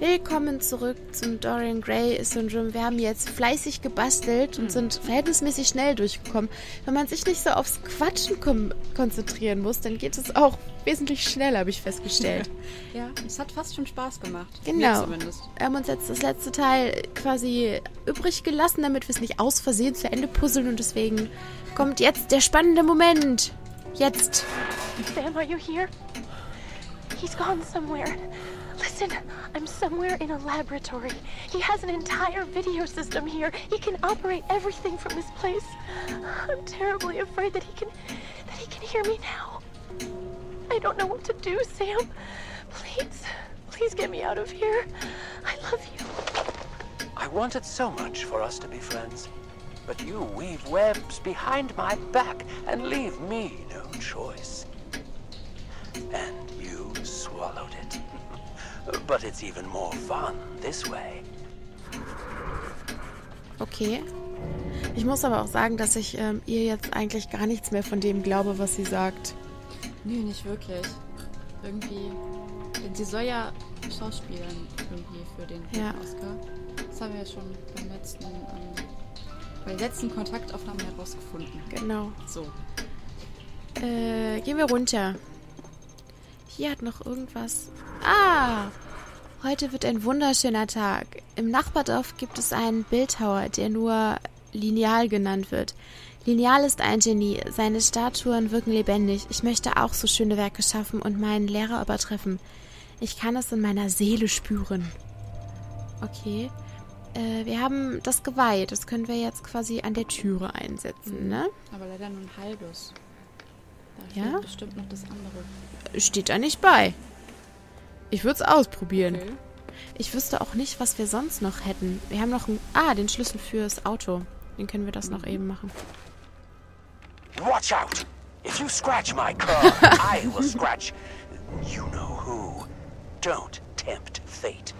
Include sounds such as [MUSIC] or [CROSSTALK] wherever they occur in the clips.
Willkommen zurück zum Dorian Gray Syndrome. Wir haben jetzt fleißig gebastelt und sind verhältnismäßig schnell durchgekommen. Wenn man sich nicht so aufs Quatschen konzentrieren muss, dann geht es auch wesentlich schneller, habe ich festgestellt. [LAUGHS] ja, es hat fast schon Spaß gemacht. Genau. Wir haben uns jetzt das letzte Teil quasi übrig gelassen, damit wir es nicht aus Versehen zu Ende puzzeln und deswegen kommt jetzt der spannende Moment. Jetzt. Sam, are you here? He's gone somewhere. Listen, I'm somewhere in a laboratory. He has an entire video system here. He can operate everything from this place. I'm terribly afraid that he can that he can hear me now. I don't know what to do, Sam. Please, please get me out of here. I love you. I wanted so much for us to be friends. But you weave webs behind my back and leave me no choice. And you swallowed it. But it's even more fun this way. Okay. Ich muss aber auch sagen, dass ich ähm, ihr jetzt eigentlich gar nichts mehr von dem glaube, was sie sagt. Nee, nicht wirklich. Irgendwie. Sie soll ja schauspielen irgendwie für den ja. Oscar. Das haben wir ja schon beim letzten, ähm, bei der letzten Kontaktaufnahme herausgefunden. Genau. So. Äh, gehen wir runter. Hier hat noch irgendwas. Ah! Heute wird ein wunderschöner Tag. Im Nachbardorf gibt es einen Bildhauer, der nur Lineal genannt wird. Lineal ist ein Genie. Seine Statuen wirken lebendig. Ich möchte auch so schöne Werke schaffen und meinen Lehrer übertreffen. Ich kann es in meiner Seele spüren. Okay. Äh, wir haben das Geweih. Das können wir jetzt quasi an der Türe einsetzen, mhm. ne? Aber leider nur ein halbes. Da ja? bestimmt noch das andere. Steht da nicht bei. Ich würde es ausprobieren. Okay. Ich wüsste auch nicht, was wir sonst noch hätten. Wir haben noch einen. Ah, den Schlüssel fürs Auto. Den können wir das mhm. noch eben machen. Watch out! If you scratch my car, [LAUGHS] I will scratch. You know who. Don't tempt fate.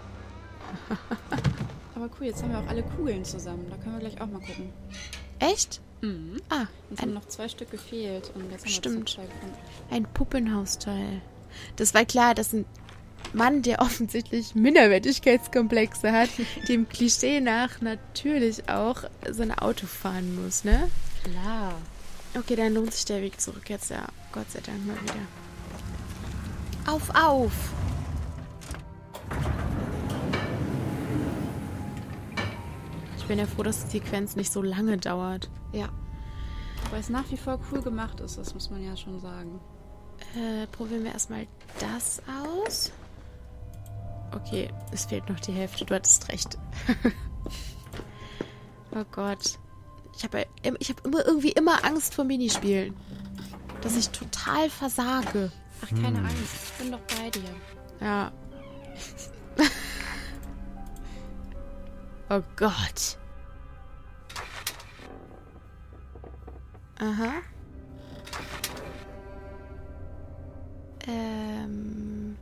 [LAUGHS] Aber cool, jetzt haben wir auch alle Kugeln zusammen. Da können wir gleich auch mal gucken. Echt? Mhm. Ah. Uns haben noch zwei Stück gefehlt. Und jetzt stimmt. Ein Puppenhausteil. Das war klar, dass ein Mann, der offensichtlich Minderwertigkeitskomplexe hat, [LAUGHS] dem Klischee nach natürlich auch so ein Auto fahren muss, ne? Klar. Okay, dann lohnt sich der Weg zurück jetzt ja. Gott sei Dank mal wieder. Auf, auf! Ich bin ja froh, dass die Sequenz nicht so lange dauert. Ja. Weil es nach wie vor cool gemacht ist, das muss man ja schon sagen. Äh, probieren wir erstmal das aus. Okay, es fehlt noch die Hälfte. Du hattest recht. [LAUGHS] oh Gott. Ich habe ich hab immer irgendwie immer Angst vor Minispielen. Dass ich total versage. Ach, keine hm. Angst. Ich bin doch bei dir. Ja. [LAUGHS] oh Gott. Aha. Ähm.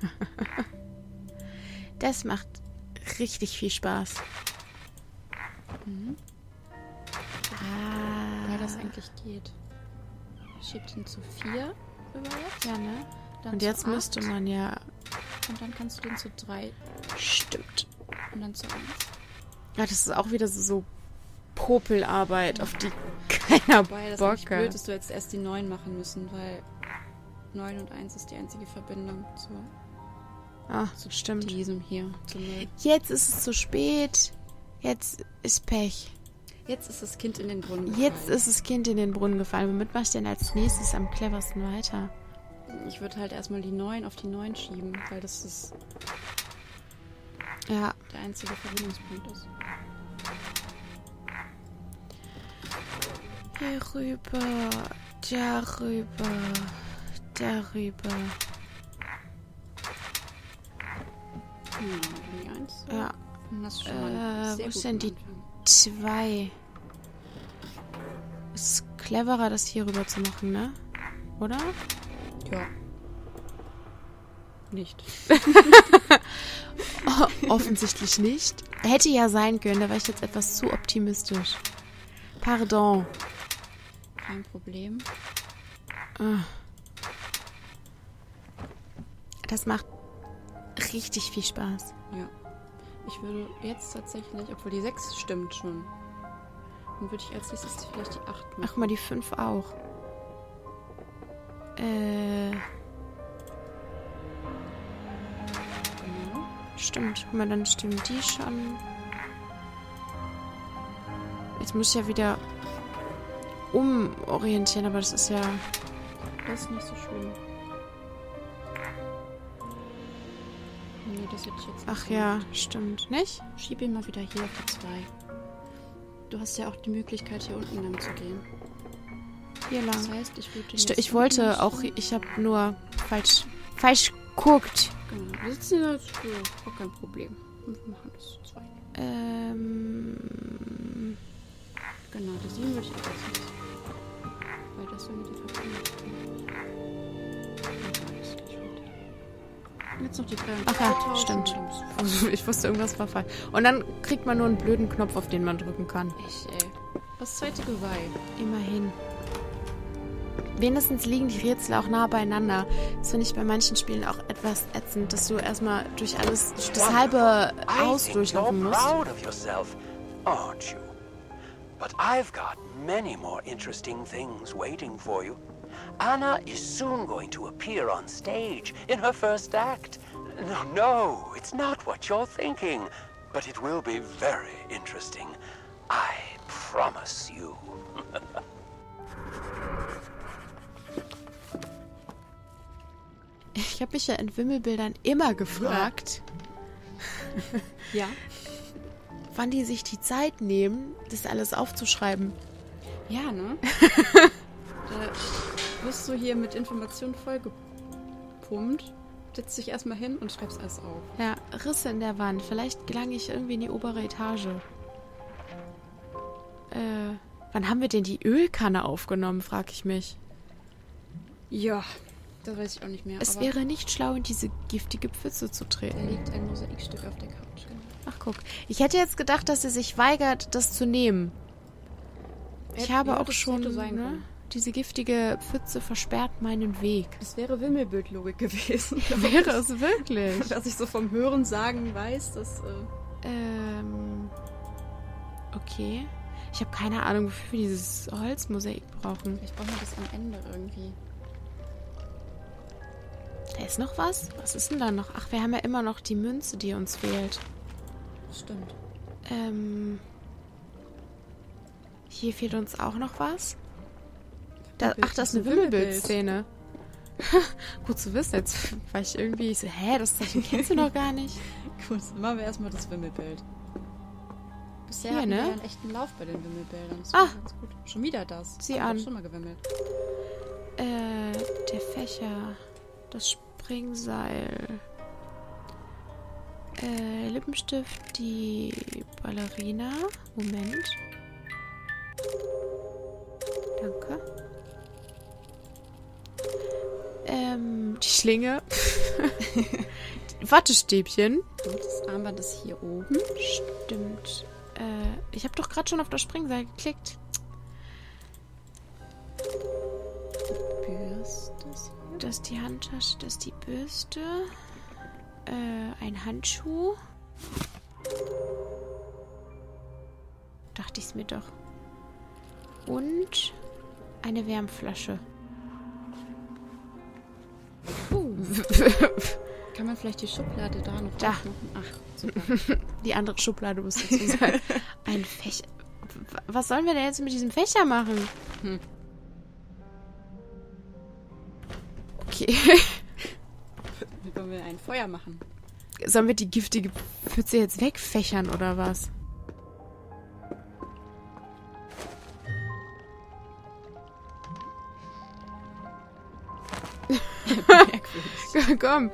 [LAUGHS] das macht richtig viel Spaß. Mhm. Ah. Ja, das eigentlich geht. Schiebt ihn zu vier rüber jetzt. Ja, ne? Dann Und jetzt müsste man ja. Und dann kannst du den zu drei. Stimmt. Und dann zu eins. Ja, das ist auch wieder so, Popelarbeit, ja. auf die keiner Wobei, das Bock hat. blöd, dass du jetzt erst die neun machen müssen, weil 9 und 1 ist die einzige Verbindung zu Ach, so stimmt. Diesem hier. Jetzt ist es zu spät. Jetzt ist Pech. Jetzt ist das Kind in den Brunnen gefallen. Jetzt ist das Kind in den Brunnen gefallen. Womit machst du denn als nächstes am cleversten weiter? Ich würde halt erstmal die 9 auf die 9 schieben, weil das ist ja. der einzige Verbindungspunkt ist. Hier rüber, darüber, darüber. Hm, die 1. Ja. Das ist schon mal äh, wo ist denn die 2? Ist cleverer, das hier rüber zu machen, ne? Oder? Ja. Nicht. [LAUGHS] Offensichtlich nicht. Hätte ja sein können, da war ich jetzt etwas zu optimistisch. Pardon. Kein Problem. Ah. Das macht richtig viel Spaß. Ja. Ich würde jetzt tatsächlich, obwohl die 6 stimmt schon, dann würde ich als nächstes vielleicht die 8 machen. Ach mal, die 5 auch. Äh. Genau. Stimmt. Guck mal, dann stimmen die schon. Jetzt muss ich ja wieder umorientieren, aber das ist ja. Das ist nicht so schlimm. Nee, das jetzt nicht Ach ja, stimmt. Nicht? Schieb ihn mal wieder hier auf die 2. Du hast ja auch die Möglichkeit, hier unten lang zu gehen. Hier lang. Das heißt, ich würde den St jetzt ich wollte auch. Ich habe nur falsch. falsch geguckt. Genau. Wir sitzen ja jetzt ja, auch kein Problem. Und wir machen das zu zweit. Ähm. Genau, die 7 würde ich auch als nächstes. Weil das irgendwie die Verbindung Jetzt noch die 3 Ach ja, stimmt. Also ich wusste, irgendwas war falsch. Und dann kriegt man nur einen blöden Knopf, auf den man drücken kann. Ich, ey. Das zweite Geweih. Immerhin. Wenigstens liegen die Rätsel auch nah beieinander. Das finde ich bei manchen Spielen auch etwas ätzend, dass du erstmal durch alles, durch das halbe Haus durchlaufen musst. proud of yourself, aren't you? But I've got many more interesting things waiting for you. Anna is soon going to appear on stage in her first act. No, no, it's not what you're thinking. But it will be very interesting. I promise you. [LAUGHS] Ich habe mich ja in Wimmelbildern immer gefragt, Ja. [LAUGHS] wann die sich die Zeit nehmen, das alles aufzuschreiben. Ja, ne? [LAUGHS] da wirst du hier mit Informationen vollgepumpt. Setzt dich erstmal hin und schreibst alles auf. Ja, Risse in der Wand. Vielleicht gelange ich irgendwie in die obere Etage. Äh, wann haben wir denn die Ölkanne aufgenommen, frage ich mich. Ja, das weiß ich auch nicht mehr. Es wäre nicht schlau, in diese giftige Pfütze zu da treten. liegt ein Mosaikstück auf der Couch. Genau. Ach, guck. Ich hätte jetzt gedacht, dass sie sich weigert, das zu nehmen. Ich Hätte- habe ja, auch schon, sein ne? können. Diese giftige Pfütze versperrt meinen Weg. Das wäre Wimmelbildlogik gewesen. ich. [LAUGHS] Wäre es wirklich? Was ich so vom Hören sagen weiß, dass. Äh, ähm. Okay. Ich habe keine Ahnung, wofür wir dieses Holzmosaik brauchen. brauchen wir das am Ende irgendwie. Da ist noch was? Was ist denn da noch? Ach, wir haben ja immer noch die Münze, die uns fehlt. Stimmt. Ähm. Hier fehlt uns auch noch was. Da, ach, das ist eine Wimmelbildszene. [LAUGHS] Gut zu wissen. Jetzt war ich irgendwie so, hä, das Zeichen kennst du noch gar nicht. [LAUGHS] Gut, dann machen wir erstmal das Wimmelbild. Bisher Hier, hatten wir ne? ja einen echten Lauf bei den Wimmelbildern. Das Ah. ganz gut. Schon wieder das. Sieh wir an. schon mal gewimmelt. Äh, der Fächer. Das Springseil. Äh, Lippenstift, die Ballerina. Moment. Danke. Schlinge. Wattestäbchen. Das Armband ist hier oben. Stimmt. Äh, ich habe doch gerade schon auf das Springseil geklickt. Bürste. Das ist die Handtasche, das ist die Bürste. Äh, ein Handschuh. Dachte ich es mir doch. Und eine Wärmflasche. [LAUGHS] Kann man vielleicht die Schublade da noch Da. aufmachen? Ach, super. [LAUGHS] Die andere Schublade muss dazu sein. Ein Fächer. Was sollen wir denn jetzt mit diesem Fächer machen? Hm. Okay. Wie wollen wir ein Feuer machen? Sollen wir die giftige Pfütze jetzt wegfächern oder was? [LAUGHS] Komm,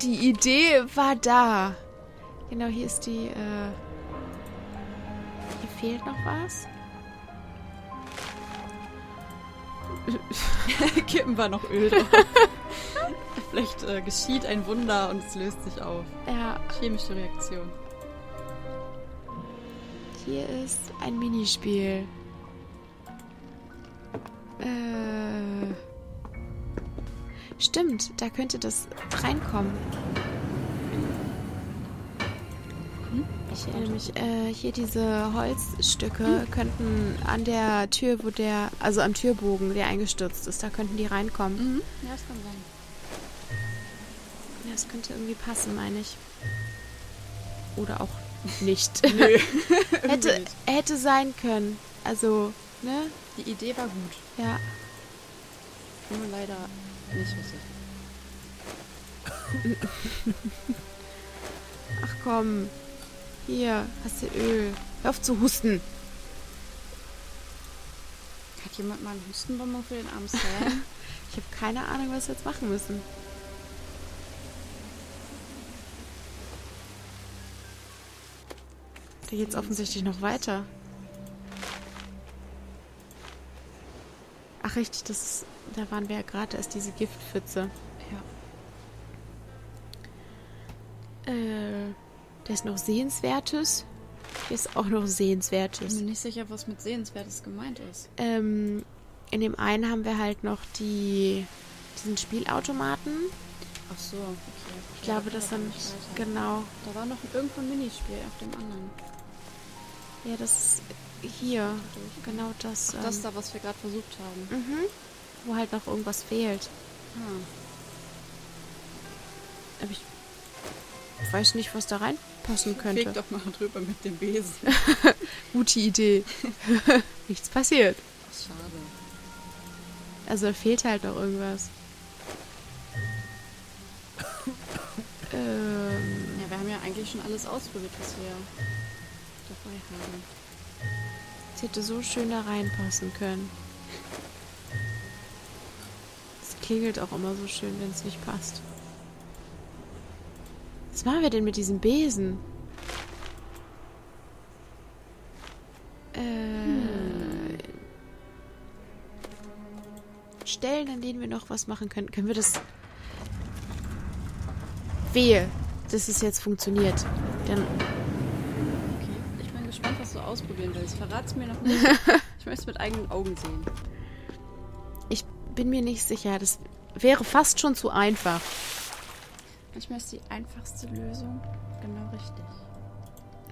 die Idee war da. Genau, hier ist die. Äh hier fehlt noch was. [LAUGHS] Kippen wir noch Öl drauf. [LAUGHS] Vielleicht äh, geschieht ein Wunder und es löst sich auf. Ja, Chemische Reaktion. hier ist ein Minispiel. Äh. Stimmt, da könnte das reinkommen. Hm? Ich erinnere mich, äh, hier diese Holzstücke könnten an der Tür, wo der, also am Türbogen, der eingestürzt ist, da könnten die reinkommen. Mhm. Ja, das kann sein. Ja, das könnte irgendwie passen, meine ich. Oder auch [LAUGHS] nicht. Nö. [LAUGHS] hätte, nicht. hätte sein können. Also, ne? Die Idee war gut. Ja. Nur leider nicht richtig. Ach komm. Hier, hast du Öl. Hör auf zu husten. Hat jemand mal einen Hustenbonbon für den armen Sam? [LAUGHS] Ich habe keine Ahnung, was wir jetzt machen müssen. Da geht's offensichtlich noch weiter. Ach richtig, das ist, da waren wir ja gerade, da ist diese Giftpfütze. ja. Äh, da ist noch Sehenswertes. Hier ist auch noch Ich Sehenswertes. bin mir nicht sicher, was mit Sehenswertes gemeint ist. Ähm, in dem einen haben wir halt noch die, diesen Spielautomaten. Ach so, okay. Ich glaube, das sind, genau. Da war noch irgendwo ein Minispiel auf dem anderen. Ja, das ist hier. Genau das. Ach, das ähm, da, was wir gerade versucht haben. Mhm. Wo halt noch irgendwas fehlt. Ah. Aber ich weiß nicht, was da reinpassen Feg könnte. doch mal drüber mit dem Besen. [LAUGHS] Gute Idee. [LAUGHS] Nichts passiert. Schade. Also da fehlt halt noch irgendwas. [COUGHS] ähm, Ja, wir haben ja eigentlich schon alles ausprobiert, was wir dabei haben. es hätte so schön da reinpassen können. [LAUGHS] Klingelt auch immer so schön, wenn es nicht passt. Was machen wir denn mit diesem Besen? Äh, Stellen, an denen wir noch was machen können. Können wir das... Wehe, dass es jetzt funktioniert. Dann Okay. Ich bin gespannt, was du ausprobieren willst. Verrat's mir noch nicht. [LAUGHS] ich möchte es mit eigenen Augen sehen. Ich bin mir nicht sicher. Das wäre fast schon zu einfach. Manchmal ist die einfachste Lösung genau richtig.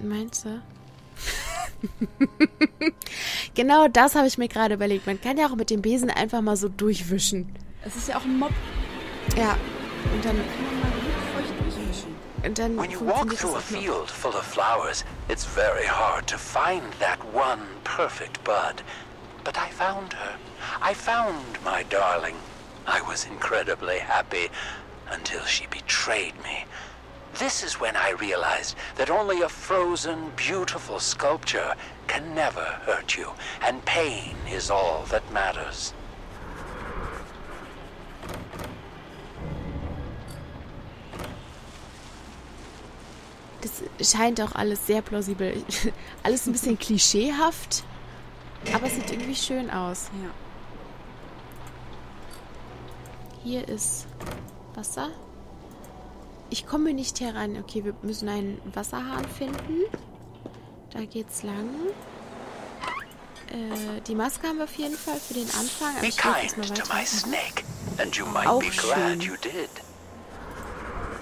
Meinst du? [LAUGHS] genau das habe ich mir gerade überlegt. Man kann ja auch mit dem Besen einfach mal so durchwischen. Es ist ja auch ein Mob. Ja. Und dann, Kann man mal gut feucht durchwischen. und dann When you walk through a field full of flowers, it's very hard to find that one perfect bud. But I found her. I found my darling. I was incredibly happy until she betrayed me. This is when I realized that only a frozen, beautiful sculpture can never hurt you, and pain is all that matters. Das scheint auch alles sehr plausibel. [LAUGHS] alles ein bisschen klischeehaft, aber es sieht irgendwie schön aus. Ja. Hier ist Wasser. Ich komme nicht heran. Okay, wir müssen einen Wasserhahn finden. Da geht's lang. Äh, die Maske haben wir auf jeden Fall für den Anfang. Aber Be kind mal to my snake, and you might Auch be glad schön. you did.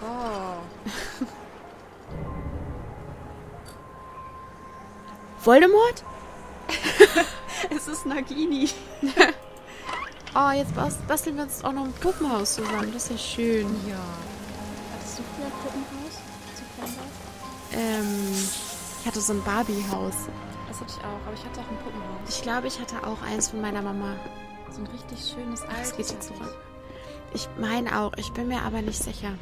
Oh. [LAUGHS] Voldemort? [LAUGHS] Es ist Nagini. Oh, [LAUGHS] jetzt bas- basteln wir uns auch noch ein Puppenhaus zusammen. Das ist ja schön. Ja. Hattest du früher ein Puppenhaus? Du klein warst? Ähm, ich hatte so ein Barbie-Haus. Das hatte ich auch, aber ich hatte auch ein Puppenhaus. Ich glaube, ich hatte auch eins von meiner Mama. So ein richtig schönes es altes. geht jetzt zurück. Ich meine auch. Ich bin mir aber nicht sicher.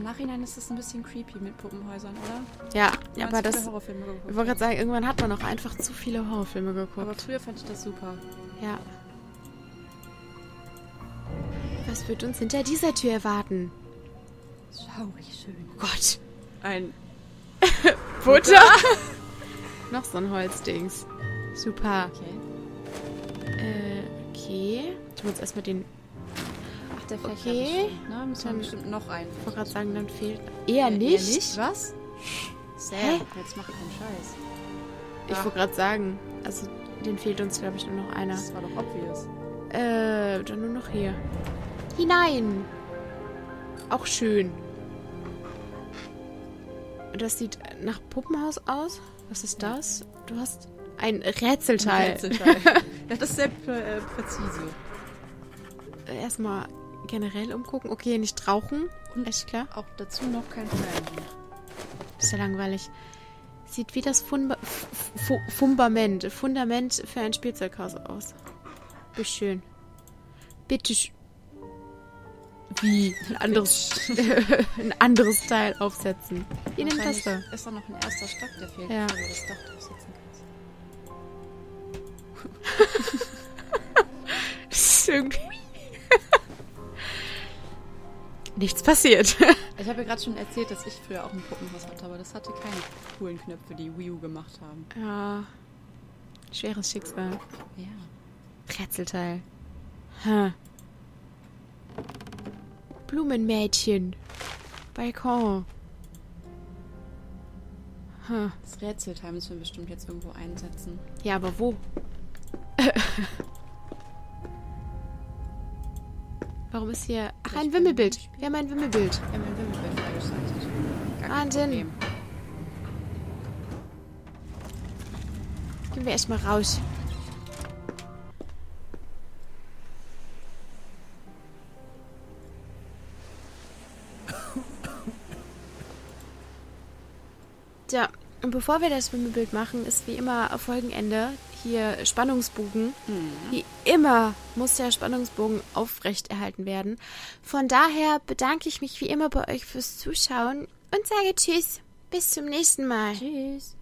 Im Nachhinein ist es ein bisschen creepy mit Puppenhäusern, oder? Ja, hast aber das... Horrorfilme geguckt. Ich wollte gerade sagen, irgendwann hat man auch einfach zu viele Horrorfilme aber geguckt. früher fand ich das super. Ja. Was wird uns hinter dieser Tür erwarten? Schaurig schön. Oh Gott. Ein [LAUGHS] Butter? [LAUGHS] Noch so ein Holzdings. Super. Okay. Äh, okay. Tun wir uns erstmal den... Der fällt Okay. ja bestimmt, ne? Müssen wir Dann- bestimmt noch einen. Ich wollte gerade sagen, dann fehlt... Eher Äh, nicht. Eher nicht? Was? Sam, Hä? jetzt mach keinen Scheiß. Ich wollte gerade sagen, also den fehlt uns, glaube ich, nur noch einer. Das war doch obvious. Äh, dann nur noch hier. hinein. Auch schön. Das sieht nach Puppenhaus aus. Was ist das? Du hast ein Rätselteil. Ein Rätselteil. ja, [LAUGHS] das ist sehr äh, präzise. Erstmal generell umgucken. Okay, nicht rauchen. Und Echt klar. Auch dazu noch kein. Das ist ja langweilig. Sieht wie das Funda Fundament. Fundament für ein Spielzeughaus aus. Wie schön. Bitte. Wie? Ein anderes, [LAUGHS] ein anderes Teil aufsetzen. Wie das da? Ist da noch ein erster Stock, der fehlt, ja. wo du das Dach draufsetzen kannst. [LAUGHS] das ist irgendwie. Nichts passiert. [LAUGHS] ich habe ja gerade schon erzählt, dass ich früher auch ein Puppenhaus hatte, aber das hatte keine coolen Knöpfe, die Wii U gemacht haben. Ja. Schweres Schicksal. Ja. Rätselteil. Ha. Blumenmädchen. Balkon. Ha. Das Rätselteil müssen wir bestimmt jetzt irgendwo einsetzen. Ja, aber wo? [LAUGHS] Warum ist hier... Ach, ein Wimmelbild. Wir haben ein Wimmelbild. Wir haben ein Wimmelbild freigeschaltet. Wahnsinn. Gehen wir erstmal raus. Tja, und bevor wir das Wimmelbild machen, ist wie immer Folgenende hier Spannungsbogen. Mhm. Wie immer muss der Spannungsbogen aufrechterhalten werden. Von daher bedanke ich mich wie immer bei euch fürs Zuschauen und sage Tschüss. Bis zum nächsten Mal. Tschüss.